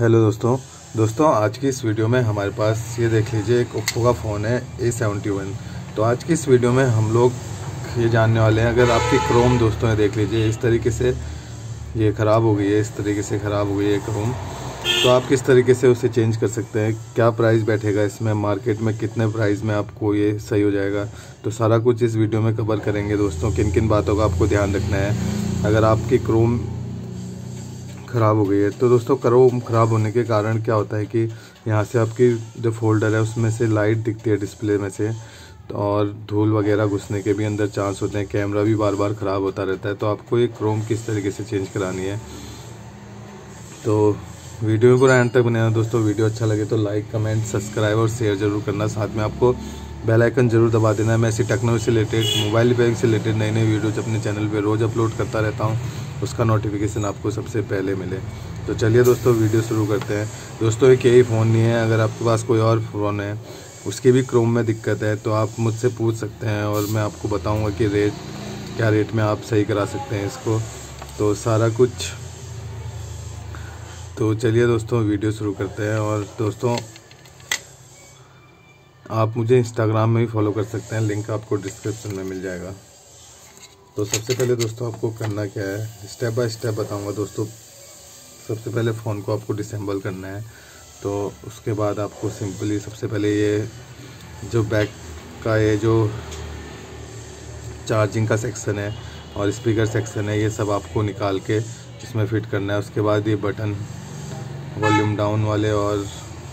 Hello दोस्तों। दोस्तों, आज की इस वीडियो में हमारे पास ये देख लीजिए, एक ओप्पो का फ़ोन है ए सेवेंटी वन तो आज की इस वीडियो में हम लोग ये जानने वाले हैं, अगर आपकी क्रोम दोस्तों ये देख लीजिए, इस तरीके से ये ख़राब हो गई है, इस तरीके से ख़राब हो गई है क्रोम तो आप किस तरीके से उसे चेंज कर सकते हैं? क्या प्राइस बैठेगा इसमें? मार्केट में कितने प्राइस में आपको ये सही हो जाएगा? तो सारा कुछ इस वीडियो में कवर करेंगे दोस्तों। किन किन बातों का आपको ध्यान रखना है। अगर आपकी क्रोम ख़राब हो गई है। तो दोस्तों क्रोम ख़राब होने के कारण क्या होता है कि यहाँ से आपकी जो फोल्डर है, उसमें से लाइट दिखती है डिस्प्ले में से। तो और धूल वगैरह घुसने के भी अंदर चांस होते हैं। कैमरा भी बार बार ख़राब होता रहता है। तो आपको ये क्रोम किस तरीके से चेंज करानी है? तो वीडियो पूरा एंड तक बने दोस्तों वीडियो अच्छा लगे तो लाइक कमेंट सब्सक्राइब और शेयर ज़रूर करना। साथ में आपको बेल आइकन ज़रूर दबा देना मैं ऐसी टेक्नोलॉजी से रिलेटेड मोबाइल रिपेयरिंग से रिलेटेड नई नई वीडियोज़ अपने चैनल पे रोज़ अपलोड करता रहता हूँ। उसका नोटिफिकेशन आपको सबसे पहले मिले। तो चलिए दोस्तों वीडियो शुरू करते हैं। दोस्तों, एक यही फ़ोन नहीं है। अगर आपके पास कोई और फ़ोन है, उसकी भी क्रोम में दिक्कत है तो आप मुझसे पूछ सकते हैं और मैं आपको बताऊँगा कि रेट क्या रेट में आप सही करा सकते हैं इसको। तो सारा कुछ। तो चलिए दोस्तों वीडियो शुरू करते हैं। और दोस्तों, आप मुझे इंस्टाग्राम में भी फॉलो कर सकते हैं। लिंक आपको डिस्क्रिप्शन में मिल जाएगा। तो सबसे पहले दोस्तों आपको करना क्या है? स्टेप बाय स्टेप बताऊँगा दोस्तों। सबसे पहले फ़ोन को आपको डिसेंबल करना है। तो उसके बाद आपको सिंपली सबसे पहले ये जो बैक का ये जो चार्जिंग का सेक्शन है और स्पीकर सेक्शन है, ये सब आपको निकाल के इसमें फिट करना है। उसके बाद ये बटन वॉल्यूम डाउन वाले और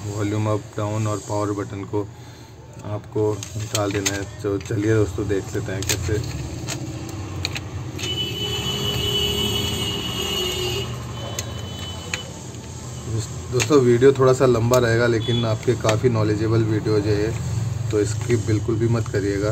वॉल्यूम अप डाउन और पावर बटन को आपको निकाल देना है। तो चलिए दोस्तों देख लेते हैं कैसे दोस्तों, वीडियो थोड़ा सा लंबा रहेगा, लेकिन आपके काफ़ी नॉलेजेबल वीडियो जो है तो इसकी बिल्कुल भी मत करिएगा।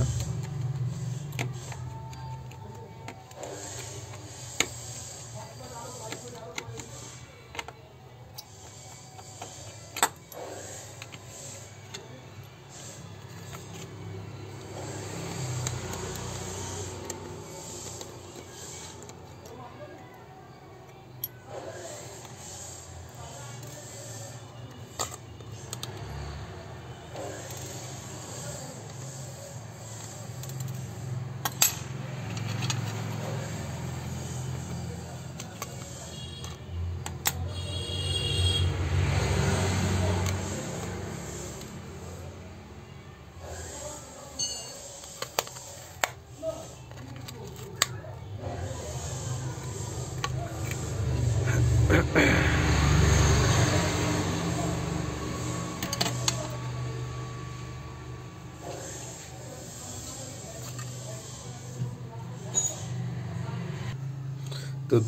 तो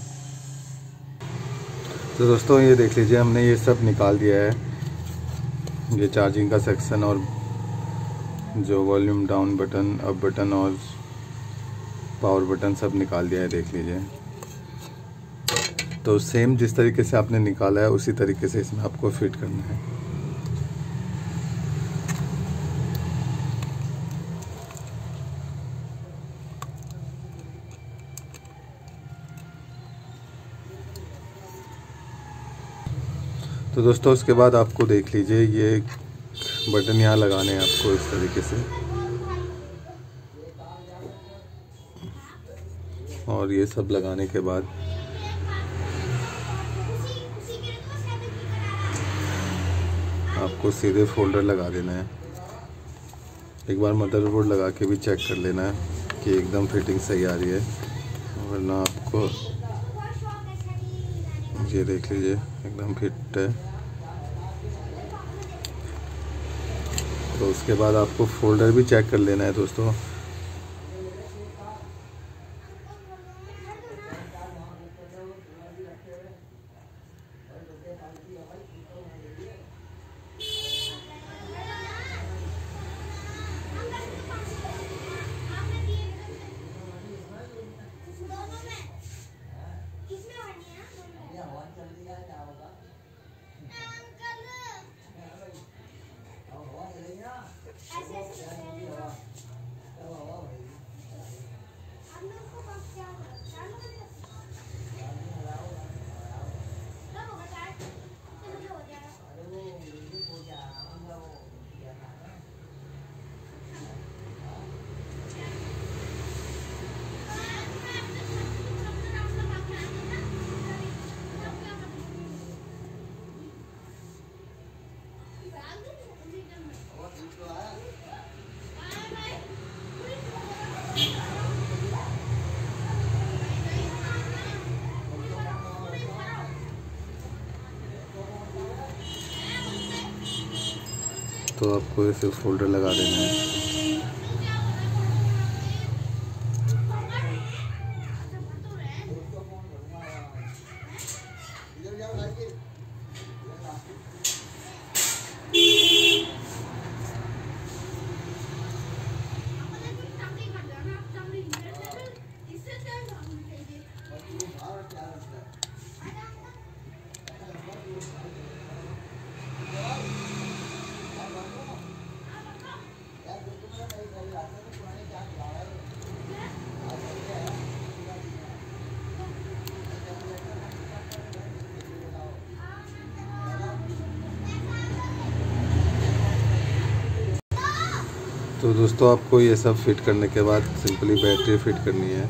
तो दोस्तों ये देख लीजिए, हमने ये सब निकाल दिया है। ये चार्जिंग का सेक्शन और जो volume down button up button और पावर बटन सब निकाल दिया है, देख लीजिए। तो सेम जिस तरीके से आपने निकाला है, उसी तरीके से इसमें आपको फिट करना है। तो दोस्तों, उसके बाद आपको देख लीजिए, ये बटन यहाँ लगाने हैं आपको इस तरीके से। और ये सब लगाने के बाद आपको सीधे फोल्डर लगा देना है। एक बार मदरबोर्ड लगा के भी चेक कर लेना है कि एकदम फिटिंग सही आ रही है, वरना आपको ये देख लीजिए, एकदम फिट है। तो उसके बाद आपको फोल्डर भी चेक कर लेना है दोस्तों। दोस्तों आपको ऐसे फोल्डर लगा देना है। तो दोस्तों आपको ये सब फिट करने के बाद सिंपली बैटरी फिट करनी है।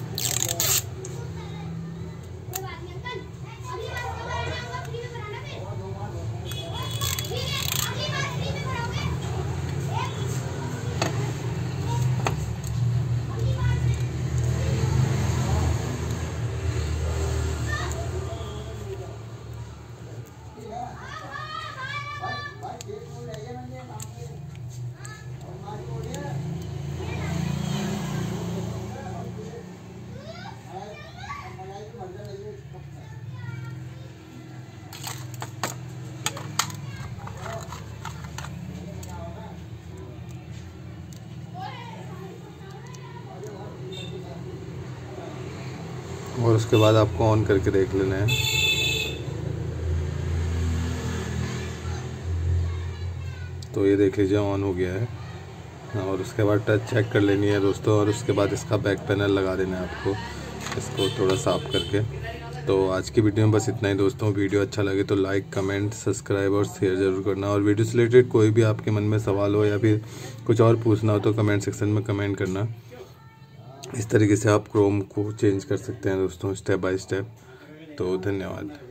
उसके बाद आपको ऑन करके देख लेना है। तो ये देख लीजिए ऑन हो गया है। और उसके बाद टच चेक कर लेनी है दोस्तों, और उसके बाद इसका बैक पैनल लगा देना है आपको, इसको थोड़ा साफ़ करके। तो आज की वीडियो में बस इतना ही दोस्तों। वीडियो अच्छा लगे तो लाइक कमेंट सब्सक्राइब और शेयर ज़रूर करना। और वीडियो से रिलेटेड कोई भी आपके मन में सवाल हो या फिर कुछ और पूछना हो तो कमेंट सेक्शन में कमेंट करना। इस तरीके से आप क्रोम को चेंज कर सकते हैं दोस्तों स्टेप बाय स्टेप तो धन्यवाद।